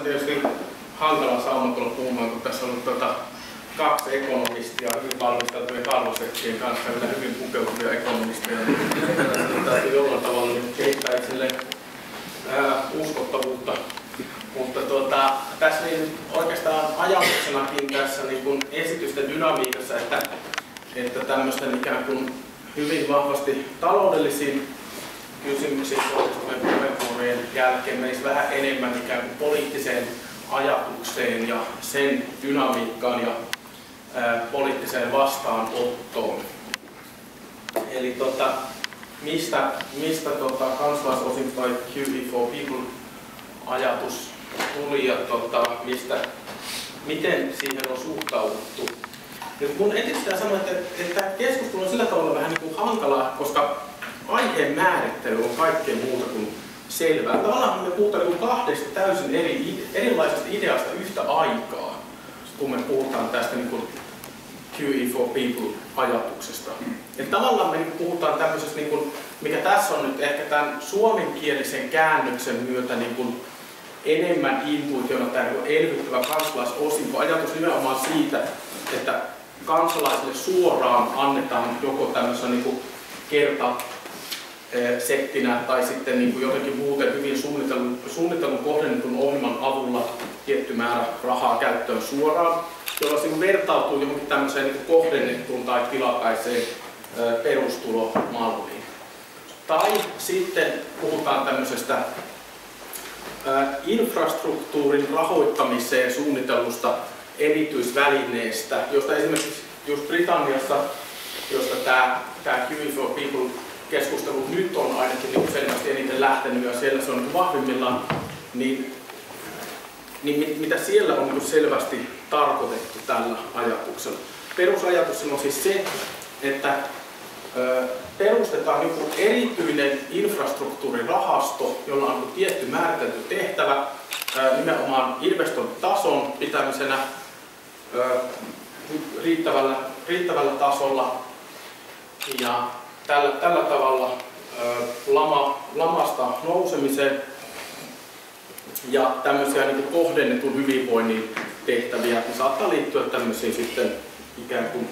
on tietysti hankala sauma puhumaan, kun tässä on ollut tuota, kaksi ekonomistia hyvin valmisteltuja kalvosekkien kanssa, vielä hyvin pukeutuvia ekonomisteja. Niin täytyy jollain tavalla niin kehittää itselleen uskottavuutta. Mutta tuota, tässä niin oikeastaan ajatuksenakin tässä niin kun esitysten dynamiikassa, että, että tämmöisten ikään kuin hyvin vahvasti taloudellisiin kysymyksiin kohdistuvien puheenvuorojen jälkeen menisi vähän enemmän ikään kuin poliittiseen ajatukseen ja sen dynamiikkaan ja ää, poliittiseen vastaanottoon. Eli tota, mistä, mistä tota, kansalaisosin tai QE for People ajatus tuli ja tota, mistä, miten siihen on suhtauduttu. Nyt mun etsitään sanoa, että, että keskustelu on sillä tavalla vähän niin kuin hankalaa, koska aiheen määrittely on kaikkea muuta kuin selvää. Tavallaan me puhutaan niin kahdesta täysin eri, erilaisesta ideasta yhtä aikaa, kun me puhutaan tästä niin kuin QE for People-ajatuksesta. Ja tavallaan me niin puhutaan tämmöisestä, niin kuin, mikä tässä on nyt ehkä tämän suomenkielisen käännöksen myötä niin kuin enemmän intuitiona tämä niin elvyttävä kansalaisosinko. Ajatus nimenomaan siitä, että kansalaisille suoraan annetaan joko tämmöisen niin kuin kerta settinä tai sitten niin kuin jotenkin muuten hyvin suunnitellun, suunnitellun kohdennetun ohjelman avulla tietty määrä rahaa käyttöön suoraan, jolla se vertautuu johonkin tämmöiseen niin kohdennettuun tai tilapäiseen perustulomalliin. Tai sitten puhutaan tämmöisestä infrastruktuurin rahoittamiseen suunnitellusta erityisvälineestä, josta esimerkiksi just Britanniassa, josta tämä, tämä QE for People keskustelu nyt on ainakin niin selvästi eniten lähtenyt ja siellä se on niin vahvimmillaan, niin, niin mitä siellä on niin selvästi tarkoitettu tällä ajatuksella. Perusajatus on siis se, että perustetaan joku erityinen infrastruktuurirahasto, jolla on tietty määritelty tehtävä nimenomaan investointitason pitämisenä riittävällä, riittävällä tasolla ja tällä, tällä tavalla lama, lamasta nousemiseen ja tämmöisiä niin kohdennetun hyvinvoinnin tehtäviä niin saattaa liittyä tämmöisiin sitten ikään kuin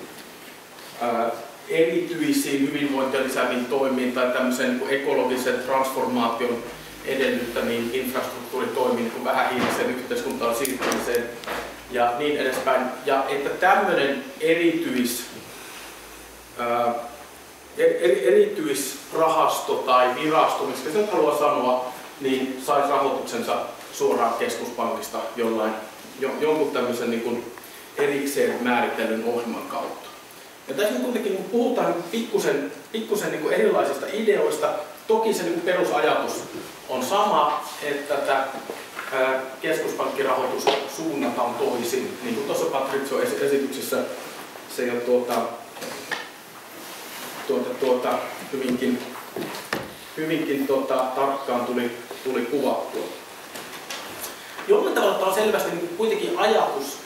ää, erityisiin hyvinvointia lisääviin toimiin tai tämmöisen niin ekologisen transformaation edellyttämiin infrastruktuuritoimiin, niin vähähiiliseen yhteiskuntaan siirtymiseen ja niin edespäin. Ja että tämmöinen erityis ää, erityisrahasto tai virasto, mistä sen haluaa sanoa, niin saisi rahoituksensa suoraan keskuspankista jollain, jo, jonkun tämmöisen niin kuin erikseen määritellyn ohjelman kautta. Ja tässä nyt kuitenkin kun puhutaan pikkusen, pikkusen niin erilaisista ideoista, toki se niin perusajatus on sama, että tätä keskuspankkirahoitusta suunnataan toisin, niin kuin tuossa Patrizio esityksessä se jo tuota, tuota, tuota, hyvinkin, hyvinkin tuota, tarkkaan tuli, tuli kuvattua. Jollain tavalla tämä on selvästi niin kuitenkin ajatus,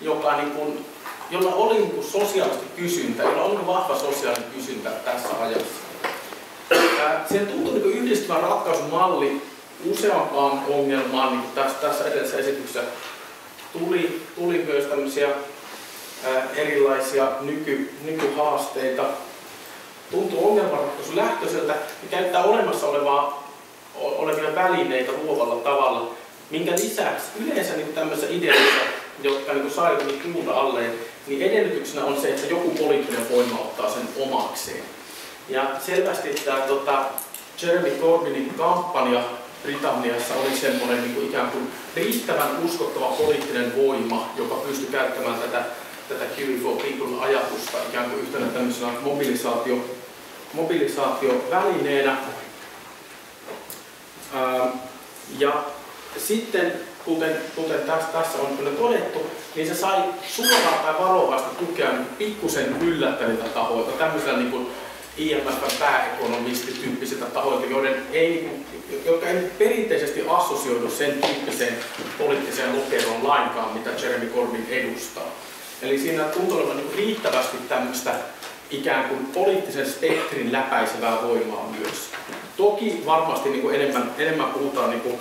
joka niin kuin, jolla oli niin kuin sosiaalisesti kysyntä, jolla on vahva sosiaalinen kysyntä tässä ajassa. Siihen tuntuu niin yhdistyvän ratkaisumalli useampaan ongelmaan, niin kuin tässä, tässä edellisessä esityksessä tuli, tuli myös tämmöisiä erilaisia nyky, nykyhaasteita, tuntuu ongelmanratkaisu lähtöiseltä ja käyttää olemassa olevaa, olevia välineitä luovalla tavalla, minkä lisäksi yleensä niin tämmöisessä ideassa, jotka niin saa jotenkin tuulta alleen, niin edellytyksenä on se, että joku poliittinen voima ottaa sen omakseen. Ja selvästi tämä tota, Jeremy Corbynin kampanja Britanniassa oli semmoinen niin kuin ikään kuin riittävän uskottava poliittinen voima, joka pystyi käyttämään tätä, tätä Q for People-ajatusta ikään kuin yhtenä tämmöisenä mobilisaatio mobilisaatiovälineenä. Ähm, ja sitten, kuten, kuten tässä, tässä on kyllä todettu, niin se sai suoraan tai varovaista tukea niin pikkusen yllättäviltä tahoilta, tämmöisellä niin kuin IMF pääekonomistityyppisiltä tahoilta, joiden ei, jotka ei perinteisesti assosioidu sen tyyppiseen poliittiseen lokeroon lainkaan, mitä Jeremy Corbyn edustaa. Eli siinä tuntuu olevan niin riittävästi tämmöistä ikään kuin poliittisen spektrin läpäisevää voimaa myös. Toki varmasti niin kuin enemmän, enemmän puhutaan niin kuin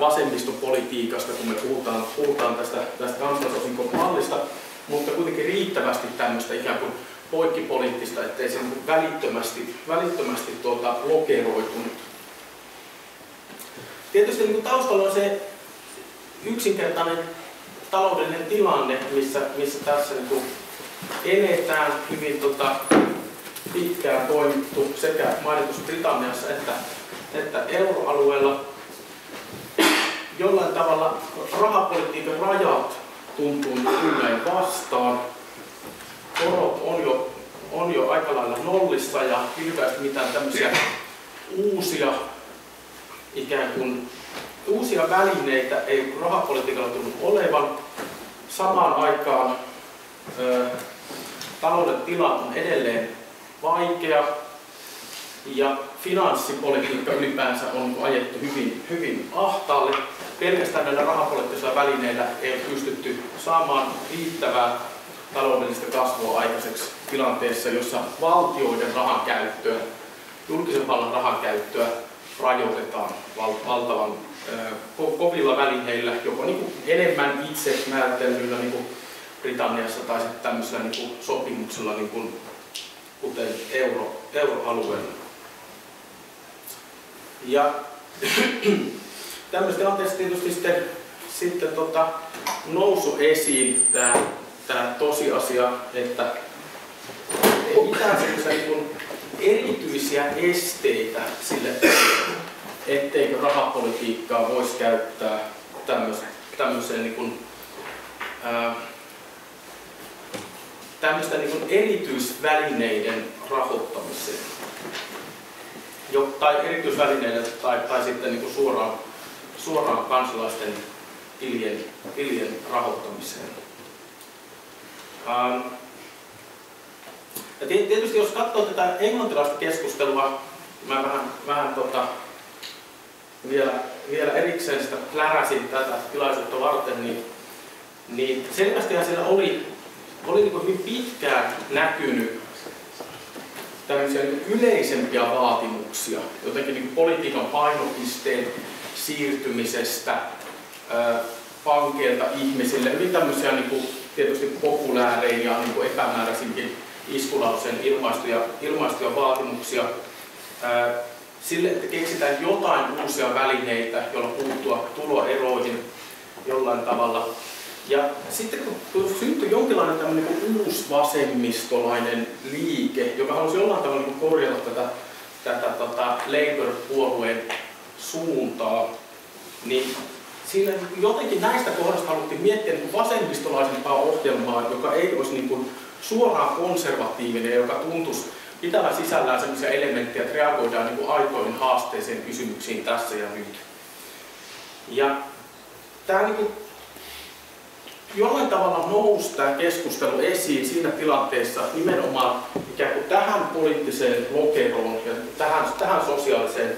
vasemmistopolitiikasta, kun me puhutaan, puhutaan tästä, tästä mallista, mutta kuitenkin riittävästi tämmöistä ikään kuin poikkipoliittista, ettei se niin välittömästi, välittömästi tuota, lokeroitunut. Tietysti niin taustalla on se yksinkertainen taloudellinen tilanne, missä, missä tässä niin kuin eletään hyvin tota, pitkään toimittu sekä mainitussa Britanniassa että, että euroalueella. Jollain tavalla rahapolitiikan rajat tuntuu tulleen vastaan. Korot on jo, on jo aika lailla nollissa ja hirveästi mitään tämmöisiä uusia ikään kuin uusia välineitä ei rahapolitiikalla tullut olevan. Samaan aikaan ö, talouden tila on edelleen vaikea ja finanssipolitiikka ylipäänsä on ajettu hyvin, hyvin ahtaalle. Pelkästään näillä rahapoliittisilla välineillä ei ole pystytty saamaan riittävää taloudellista kasvua aikaiseksi tilanteessa, jossa valtioiden rahan käyttöä, julkisen vallan rahan käyttöä rajoitetaan val valtavan ko kovilla välineillä, joko niin enemmän itse määrittelyllä niin Britanniassa tai sitten tämmöisellä niin kuin sopimuksella, niin kuin, kuten euro, euroalueella. Ja tämmöistä tilanteessa tietysti sitten, sitten tota, nousu esiin tämä, tämä tosiasia, että ei mitään sellaisia niin erityisiä esteitä sille, etteikö rahapolitiikkaa voisi käyttää tämmöiseen, tämmöiseen niin kuin, ää, tämmöistä niin erityisvälineiden rahoittamiseen. Jo, tai erityisvälineiden tai, tai sitten niin suoraan, suoraan kansalaisten tilien, tilien rahoittamiseen. Ähm. Ja tietysti jos katsoo tätä englantilaista keskustelua, mä vähän, vähän tota, vielä, vielä erikseen sitä pläräsin tätä tilaisuutta varten, niin, niin selvästi siellä oli, oli niin hyvin pitkään näkynyt tämmöisiä niin yleisempiä vaatimuksia, jotenkin niin politiikan painopisteen siirtymisestä ää, pankeilta ihmisille, hyvin tämmöisiä niin kuin, tietysti populäärein ja niin epämääräisinkin iskulauseen ilmaistuja, ilmaistuja vaatimuksia. Ää, sille, että keksitään jotain uusia välineitä, joilla puuttua tuloeroihin jollain tavalla. Ja sitten kun syntyi jonkinlainen tämmöinen niin uusi vasemmistolainen liike, joka halusi jollain tavalla niin korjata tätä, tätä tota Labour-puolueen suuntaa, niin siinä jotenkin näistä kohdista haluttiin miettiä niin vasemmistolaisempaa ohjelmaa, joka ei olisi niin kuin suoraan konservatiivinen, joka tuntuisi pitävän sisällään sellaisia elementtejä, että reagoidaan niin kuin aitoihin haasteisiin kysymyksiin tässä ja nyt. Ja tämä niin kuin, jollain tavalla nousi tämä keskustelu esiin siinä tilanteessa nimenomaan ikään kuin tähän poliittiseen lokeroon ja tähän, tähän sosiaaliseen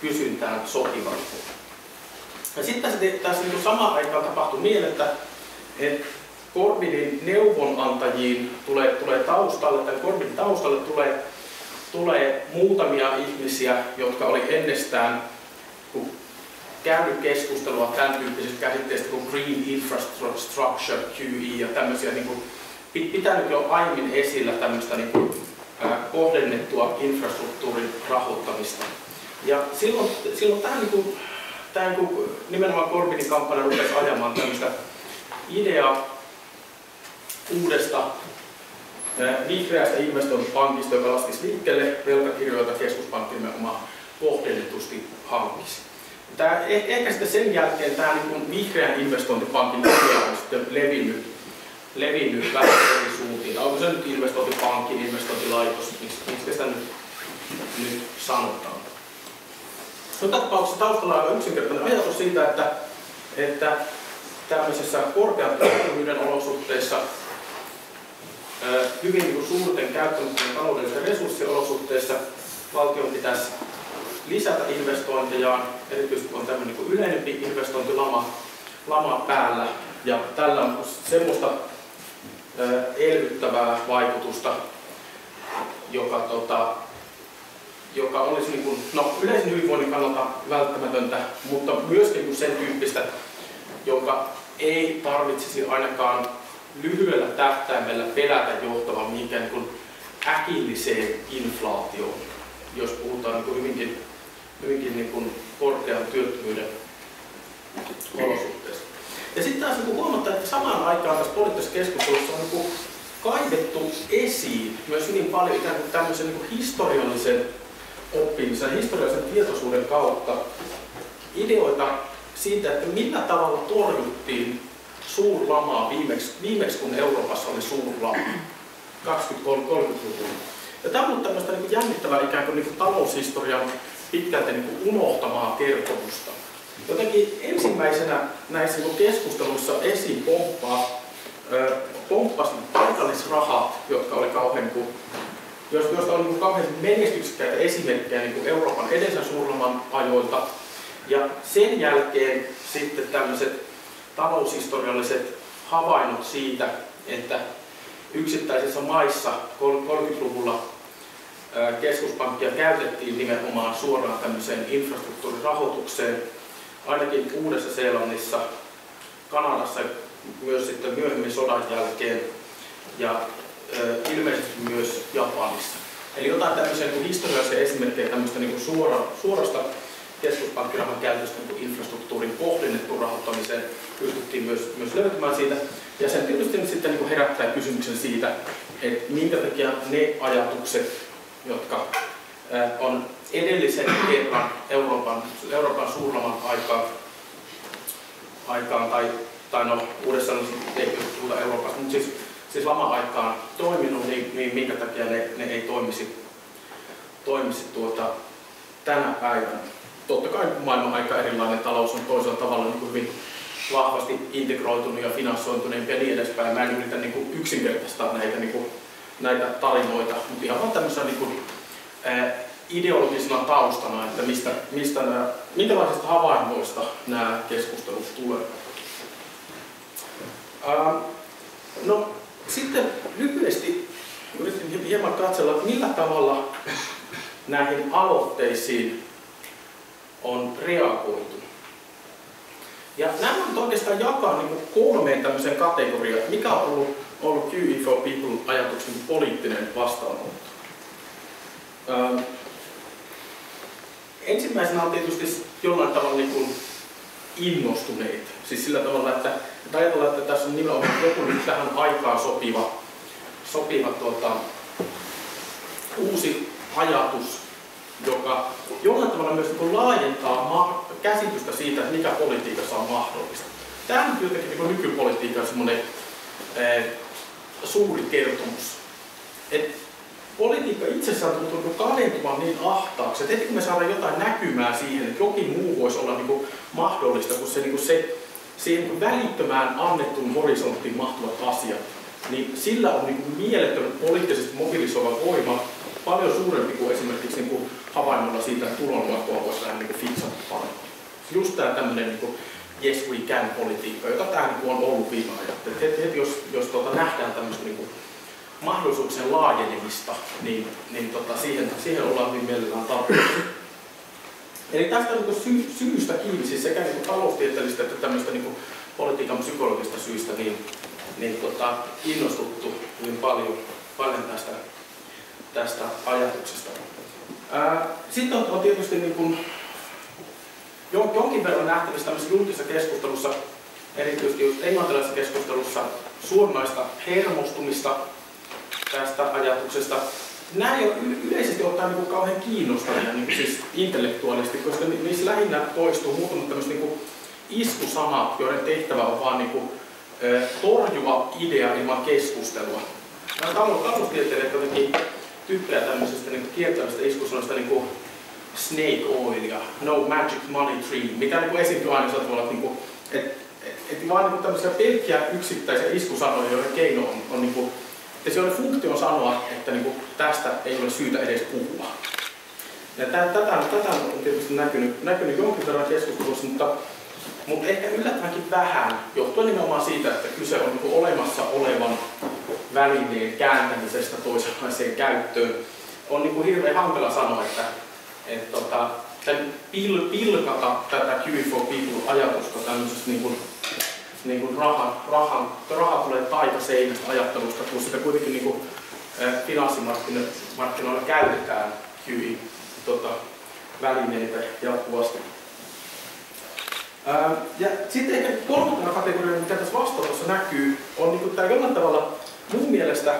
kysyntään sopivan. Ja sitten tässä, tässä niin samaan aikaan tapahtui niin, että, että Corbinin neuvonantajiin tulee, tulee taustalle, tai Corbinin taustalle tulee, tulee muutamia ihmisiä, jotka oli ennestään käynyt keskustelua tämän tyyppisestä käsitteestä kuin Green Infrastructure, QE ja tämmöisiä niin kuin, pitänyt jo aiemmin esillä tämmöistä niin kuin, kohdennettua infrastruktuurin rahoittamista. Ja silloin, silloin tämä, niin kuin, tämä niin kuin, nimenomaan Corbinin kampanja rupesi ajamaan tämmöistä ideaa, uudesta vihreästä investointipankista, joka laskisi liikkeelle velkakirjoita keskuspankki nimenomaan kohdennetusti hankkisi. Tämä, eh, ehkä sitten sen jälkeen tämä niin kuin vihreän investointipankin idea on sitten levinnyt, levinnyt vähän eri suuntiin. Onko se nyt investointipankki, investointilaitos, miksi, sitä nyt, nyt sanotaan? Joka tapauksessa taustalla on yksinkertainen ajatus siitä, että, että tämmöisessä korkean työttömyyden olosuhteissa hyvin niin suurten käyttämisen taloudellisten resurssien olosuhteissa valtion pitäisi lisätä investointejaan, erityisesti kun on tämmöinen niin yleinen investointilama lama päällä. Ja tällä on semmoista elvyttävää vaikutusta, joka tota, joka olisi niin kuin, no, yleisen hyvinvoinnin kannalta välttämätöntä, mutta myös niin sen tyyppistä, jonka ei tarvitsisi ainakaan lyhyellä tähtäimellä pelätä johtavan mihinkään niin äkilliseen inflaatioon, jos puhutaan niin hyvinkin, hyvinkin niin kuin korkean työttömyyden olosuhteista. Ja sitten taas niin huomataan, että samaan aikaan tässä poliittisessa keskustelussa on niin kaivettu esiin myös hyvin paljon ikään kuin tämmöisen niin historiallisen oppimisen, historiallisen tietoisuuden kautta ideoita siitä, että millä tavalla torjuttiin suurlamaa viimeksi, viimeksi kun Euroopassa oli suurlama 20-30-luvulla. Ja tämä on tämmöistä niin jännittävää ikään kuin, niin kuin taloushistorian pitkälti niin kuin unohtamaa kertomusta. Jotenkin ensimmäisenä näissä niin keskusteluissa esiin pomppaa, pomppasi paikallisrahat, jotka oli kauhean kuin, joista oli niin kauhean menestyksekkäitä esimerkkejä niin kuin Euroopan edellisen suurlaman ajoilta. Ja sen jälkeen sitten tämmöiset taloushistorialliset havainnot siitä, että yksittäisissä maissa 30-luvulla keskuspankkia käytettiin nimenomaan suoraan tämmöiseen infrastruktuurirahoitukseen, ainakin Uudessa-Seelannissa, Kanadassa myös sitten myöhemmin sodan jälkeen ja ilmeisesti myös Japanissa. Eli jotain tämmöisiä niin historiallisia esimerkkejä tämmöistä niin suora, suorasta keskuspankkirahan käytöstä niin infrastruktuurin kohdennettuun rahoittamiseen pystyttiin myös, myös löytämään siitä. Ja sen tietysti sitten niin herättää kysymyksen siitä, että minkä takia ne ajatukset, jotka on edellisen kerran Euroopan, Euroopan suurlaman aikaan, aikaan tai, tai no uudessa ei puhuta Euroopasta, mutta siis, siis lama-aikaan toiminut, niin, niin minkä takia ne, ne ei toimisi, toimisi tuota, tänä päivänä totta kai maailman aika erilainen talous on toisella tavalla niin hyvin vahvasti integroitunut ja finanssointunut ja niin edespäin. Mä en yritä niin kuin yksinkertaistaa näitä, niin kuin, näitä tarinoita, mutta ihan vaan tämmöisenä niin ideologisena taustana, että mistä, mistä nämä, minkälaisista havainnoista nämä keskustelut tulevat. No, sitten lyhyesti yritin hieman katsella, millä tavalla näihin aloitteisiin on reagoitu. Ja nämä on oikeastaan jakaa niin kolmeen tämmöiseen kategoriaan, mikä on ollut, ollut QE for People-ajatuksen niin poliittinen vastaanotto. Öö, ensimmäisenä on tietysti jollain tavalla niin kuin innostuneet. Siis sillä tavalla, että, että ajatellaan, että tässä on nimenomaan joku nyt tähän aikaan sopiva, sopiva tuota, uusi ajatus, joka jollain tavalla myös niin laajentaa käsitystä siitä, että mikä politiikassa on mahdollista. Tämä on jotenkin niin nykypolitiikan semmoinen eh, suuri kertomus. Et politiikka itsessään tuntuu kaventumaan niin ahtaaksi, että heti kun me saadaan jotain näkymää siihen, että jokin muu voisi olla niin kuin mahdollista kuin se, niin kuin se siihen niin välittömään annettuun horisonttiin mahtuvat asiat, niin sillä on niin mieletön poliittisesti mobilisoiva voima paljon suurempi kuin esimerkiksi niin kuin havainnolla siitä, että tulonjakoa voisi vähän niin fitsata paremmin. Just tämä tämmöinen niin yes we can politiikka, jota tämä niin on ollut viime ajan. Heti, heti jos, jos tuota, nähdään tämmöistä niin kuin mahdollisuuksien laajenemista, niin, niin tota, siihen, siihen ollaan hyvin mielellään tarpeen. Eli tästä niin sy, syystä kiinni, siis sekä niin taloustieteellistä että tämmöistä niin politiikan psykologista syistä, niin, niin tota, innostuttu hyvin paljon, paljon tästä tästä ajatuksesta. Sitten on, on tietysti niin kuin jonkin verran nähtävissä tämmöisessä julkisessa keskustelussa, erityisesti just englantilaisessa keskustelussa, suoranaista hermostumista tästä ajatuksesta. Nämä ei ole yleisesti ottaen niin kuin kauhean kiinnostavia niin kuin siis intellektuaalisesti, koska niissä lähinnä toistuu muutama tämmöistä niin kuin iskusanat, joiden tehtävä on vaan niin kuin, torjua idea ilman keskustelua. Nämä taloustieteilijät jotenkin tykkää tämmöisestä niin kiertävästä iskusanoista niin kuin snake oil ja no magic money tree, mikä niin esiintyy aina sillä tavalla, niin että et, et vaan niin tämmöisiä pelkkiä yksittäisiä iskusanoja, joiden keino on, on niin kuin, että se on funktio sanoa, että niin kuin, tästä ei ole syytä edes puhua. Ja tätä, tätä, tätä on tietysti näkynyt, näkynyt jonkin verran keskustelussa, mutta, mutta ehkä yllättävänkin vähän, johtuen nimenomaan siitä, että kyse on niin olemassa olevan välineen kääntämisestä toisenlaiseen käyttöön, on niin kuin hirveän hankala sanoa, että, että tota, pil, pilkata tätä QE for People-ajatusta tämmöisestä niin kuin, niin kuin rahan, rahan, raha tulee taikaseinästä ajattelusta, kun sitä kuitenkin niin kuin, finanssimarkkinoilla käytetään QE tota, välineitä jatkuvasti. ja sitten ehkä kolmantena kategoria, mikä tässä vastauksessa näkyy, on niin tämä jollain tavalla mun mielestä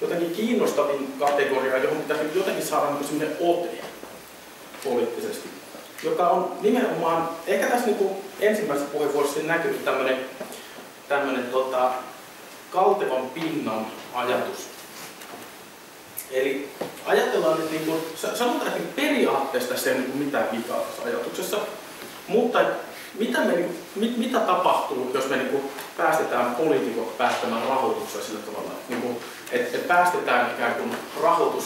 jotenkin kiinnostavin kategoria, johon pitäisi jotenkin saada niin ote poliittisesti, joka on nimenomaan, ehkä tässä niin kuin ensimmäisessä puheenvuorossa näkynyt tämmöinen, tämmöinen tota, kaltevan pinnan ajatus. Eli ajatellaan nyt, niin kuin, sanotaan, että periaatteessa tässä ei ole mitään vikaa tässä ajatuksessa, mutta mitä, me, niin mit, mitä tapahtuu, jos me niin kuin, päästetään poliitikot päättämään rahoituksessa sillä tavalla, niin kuin, että et päästetään ikään kuin rahoitus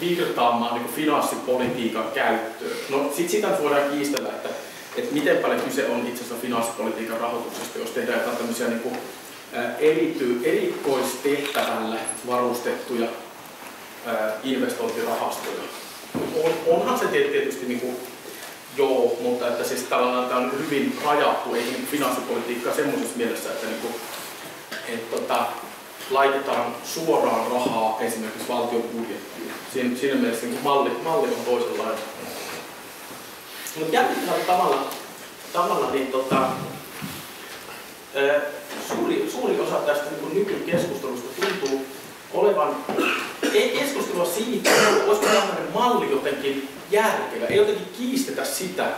virtaamaan niin finanssipolitiikan käyttöön. No sit sitä voidaan kiistellä, että, että miten paljon kyse on itse asiassa finanssipolitiikan rahoituksesta, jos tehdään jotain tämmöisiä niin kuin, erity, erikoistehtävällä varustettuja investointirahastoja. On, onhan se tietysti niin kuin, joo, mutta että siis tavallaan tämä on hyvin rajattu, ei niin finanssipolitiikkaa semmoisessa mielessä, että, niin kuin, että tota, laitetaan suoraan rahaa esimerkiksi valtion budjettiin. Siinä, siinä mielessä niin malli, malli on toisenlainen. Mutta jännittävällä tavalla, tavalla niin tota, suuri, suuri osa tästä niin nykykeskustelusta tuntuu olevan ei keskustelua siitä, olisiko tämmöinen malli jotenkin järkevä. Ei jotenkin kiistetä sitä,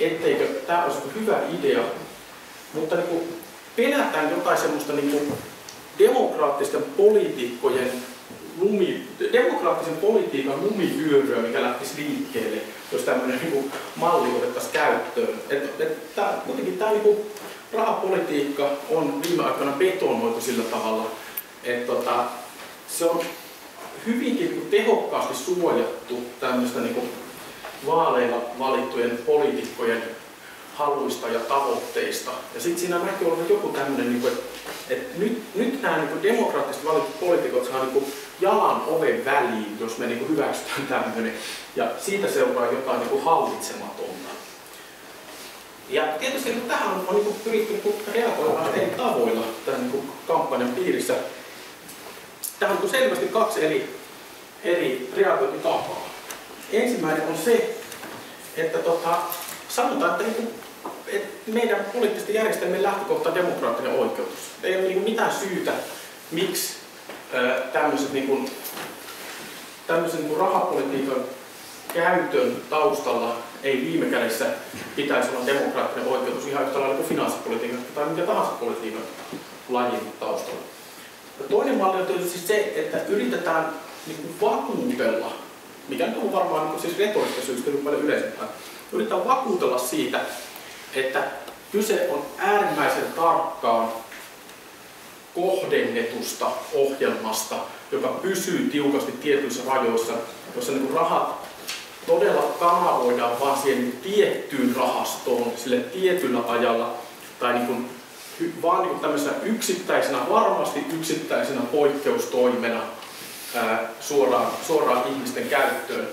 etteikö tämä olisi hyvä idea, mutta niin kuin pelätään jotain semmoista niin kuin demokraattisten poliitikkojen lumi, demokraattisen politiikan lumivyöryä, mikä lähtisi liikkeelle, jos tämmöinen niin malli otettaisiin käyttöön. Et, et, tää, kuitenkin tämä niin rahapolitiikka on viime aikoina betonoitu sillä tavalla, että tota, se on hyvinkin niin tehokkaasti suojattu tämmöistä niin vaaleilla valittujen poliitikkojen haluista ja tavoitteista. Ja sitten siinä näkyy olevan joku tämmöinen, niin että, että nyt, nyt nämä niin demokraattisesti valitut poliitikot saa niin jalan oven väliin, jos me niin hyväksytään tämmöinen. Ja siitä seuraa jotain niin hallitsematonta. Ja tietysti niin tähän on, on niin pyritty niin reagoimaan eri tavoilla tämän niin kampanjan piirissä. Tähän on selvästi kaksi eri, eri reagointitapaa. Ensimmäinen on se, että tota, sanotaan, että, niin meidän poliittisten järjestelmien lähtökohta on demokraattinen oikeutus. Ei ole niin kuin mitään syytä, miksi tämmöiset, niin kuin, tämmöisen niin rahapolitiikan käytön taustalla ei viime kädessä pitäisi olla demokraattinen oikeutus ihan yhtä lailla kuin finanssipolitiikan tai mikä tahansa politiikan lajin taustalla. Ja toinen malli on tietysti se, että yritetään niin kuin vakuutella, mikä nyt on varmaan niin siis retorista syystä paljon yleisempää, yritetään vakuutella siitä, että kyse on äärimmäisen tarkkaan kohdennetusta ohjelmasta, joka pysyy tiukasti tietyissä rajoissa, jossa niin rahat todella kanavoidaan vaan siihen tiettyyn rahastoon sille tietyllä ajalla tai niin kuin, vaan niin tämmöisenä yksittäisenä, varmasti yksittäisenä poikkeustoimena ää, suoraan, suoraan ihmisten käyttöön.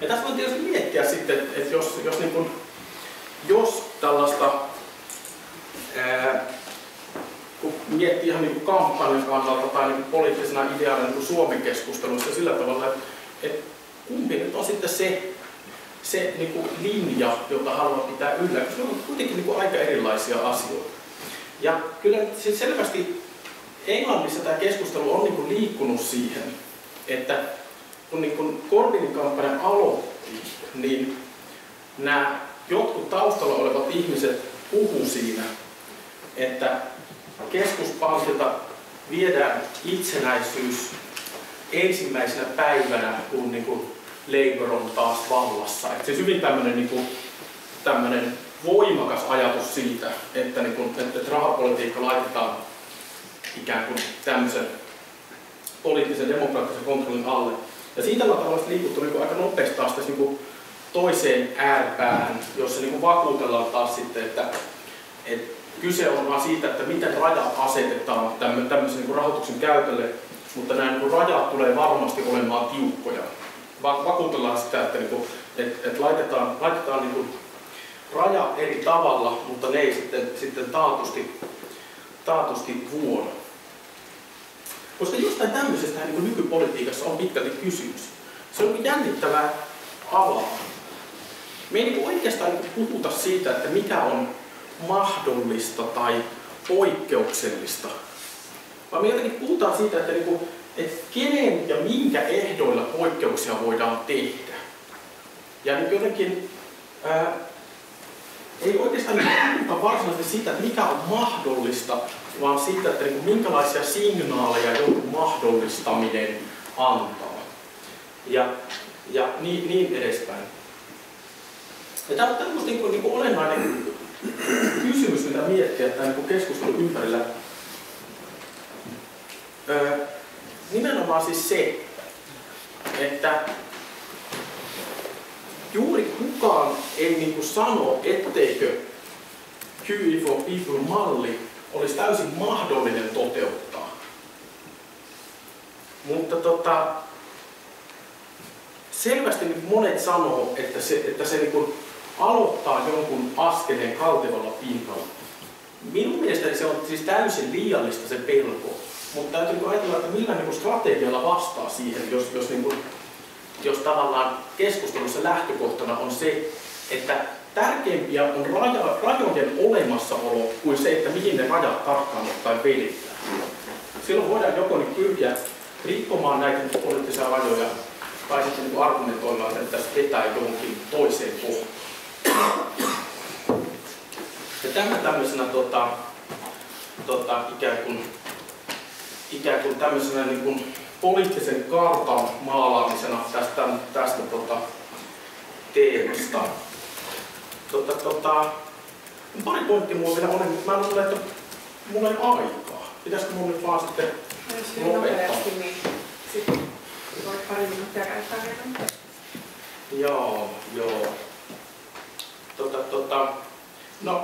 Ja tässä voi tietysti miettiä sitten, että jos, jos, niin kuin, jos tällaista ää, kun miettii ihan niin kampanjan kannalta tai niin poliittisena ideana niin Suomen keskustelussa sillä tavalla, että, että kumpi nyt on sitten se, se niin kuin linja, jota haluaa pitää yllä, koska ne on kuitenkin niin kuin aika erilaisia asioita. Ja kyllä siis selvästi Englannissa tämä keskustelu on niin kuin liikkunut siihen, että kun niin kuin Corbynin kampanja aloitti, niin nämä jotkut taustalla olevat ihmiset puhu siinä, että keskuspankilta viedään itsenäisyys ensimmäisenä päivänä, kun niin kuin Labour on taas vallassa. Et siis hyvin tämmöinen niin tämmöinen voimakas ajatus siitä, että, niin kuin, että, rahapolitiikka laitetaan ikään kuin tämmöisen poliittisen demokraattisen kontrollin alle. Ja siitä on tavallaan liikuttu niin aika nopeasti taas tässä niin kuin toiseen ääripäähän, jossa niin kuin vakuutellaan taas sitten, että, että kyse on vaan siitä, että miten rajat asetetaan tämmöisen niin rahoituksen käytölle, mutta nämä niin rajat tulee varmasti olemaan tiukkoja. vakuutellaan sitä, että niin kuin, et, et laitetaan, laitetaan niin kuin raja eri tavalla, mutta ne ei sitten, sitten taatusti, taatusti vuoda. Koska jostain tämmöisestä niin nykypolitiikassa on pitkälti kysymys. Se on jännittävää alaa. Me ei niin oikeastaan niin puhuta siitä, että mikä on mahdollista tai poikkeuksellista, vaan me jotenkin puhutaan siitä, että, niin kuin, että kenen ja minkä ehdoilla poikkeuksia voidaan tehdä. Ja niin jotenkin ää, ei oikeastaan niin puhuta varsinaisesti siitä, että mikä on mahdollista, vaan siitä, että niin kuin, minkälaisia signaaleja joku mahdollistaminen antaa. Ja, ja niin, niin edespäin. Ja tämä on tämmöistä niin kuin, niin kuin olennainen kysymys, mitä miettiä tämän niin keskustelun ympärillä. Öö, nimenomaan siis se, että juuri kukaan ei niin kuin sano, etteikö QE for People-malli olisi täysin mahdollinen toteuttaa. Mutta tota, selvästi monet sanoo, että se, että se niin kuin aloittaa jonkun askeleen kaltevalla pinnalla. Minun mielestäni se on siis täysin liiallista se pelko, mutta täytyy niinku ajatella, että millä niin strategialla vastaa siihen, jos, jos, niin kuin, jos tavallaan keskustelussa lähtökohtana on se, että tärkeimpiä on raja, rajojen olemassaolo kuin se, että mihin ne rajat tarkkaan ottaen vedetään. Silloin voidaan joko niin pyrkiä rikkomaan näitä poliittisia rajoja tai sitten niin argumentoimaan, että tässä vetää johonkin toiseen kohtaan. Ja tämä tämmöisenä tota, tota, ikään kuin, ikään kuin tämmöisenä niin kuin poliittisen kartan maalaamisena tästä, tästä tota, teemasta. Tota, tota, pari pointtia mulla vielä on, mutta mä luulen, että mulla ei aikaa. Pitäisikö mun nyt vaan sitten lopettaa? niin sitten voit pari minuuttia käyttää vielä. Joo, joo. Tota, tota, no,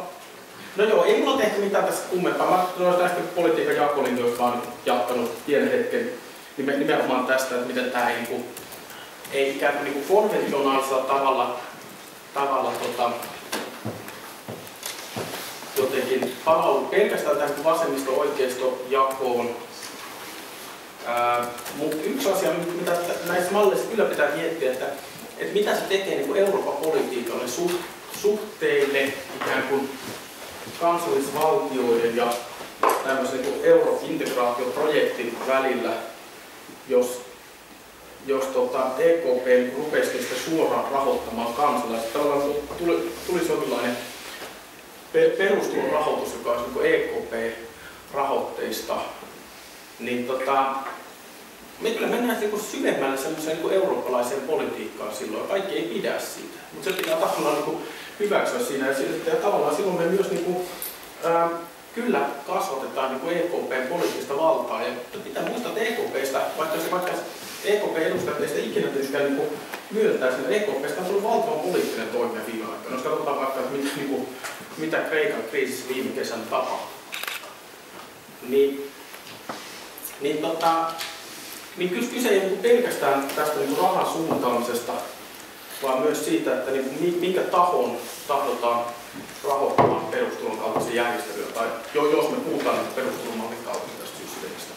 no joo, ei mulla tehty mitään tässä kummempaa. Mä tulen tästä politiikan jakolin, joka on jatkanut pienen hetken nimenomaan tästä, että miten tämä ei, niin kuin, ei ikään kuin, niin kuin konventionaalisella tavalla, tavalla tota, jotenkin palaudu pelkästään tähän vasemmisto-oikeisto-jakoon. Mutta yksi asia, mitä näissä malleissa kyllä pitää miettiä, että, että mitä se tekee niin Euroopan politiikalle suht, suhteille ikään kuin kansallisvaltioiden ja tämmöisen niin eurointegraatioprojektin välillä, jos, jos tota, EKP rupesi sitä suoraan rahoittamaan kansalaiset. Tavallaan tuli, tulisi jonkinlainen perustulorahoitus, joka olisi niin EKP-rahoitteista, niin tota, me mennään niin syvemmälle semmoiseen niin eurooppalaiseen politiikkaan silloin. Kaikki ei pidä siitä. Mutta se pitää tavallaan niin hyväksyä siinä. Ja, ja tavallaan silloin me myös niin kuin, ää, kyllä kasvatetaan niin kuin EKPn poliittista valtaa. Ja pitää muistaa, että EKPstä, vaikka, se, vaikka EKP-edustajat ei ikinä tietysti niin myöntää, että EKPstä on tullut valtavan poliittinen toimija viime aikoina. Jos katsotaan vaikka, mitä, niin kuin, mitä Kreikan kriisissä viime kesänä tapahtui. Niin, niin tota, niin kyse ei ole pelkästään tästä niin rahan suuntaamisesta, vaan myös siitä, että niin minkä tahon tahdotaan rahoittamaan perustulon kaltaisia järjestelyjä, tai jo, jos me puhutaan perustulomallin kautta tästä systeemistä.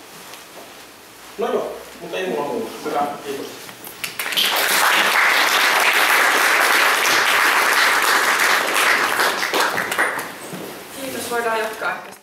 No joo, mutta ei mulla muuta. Hyvä, kiitos. Kiitos, voidaan jatkaa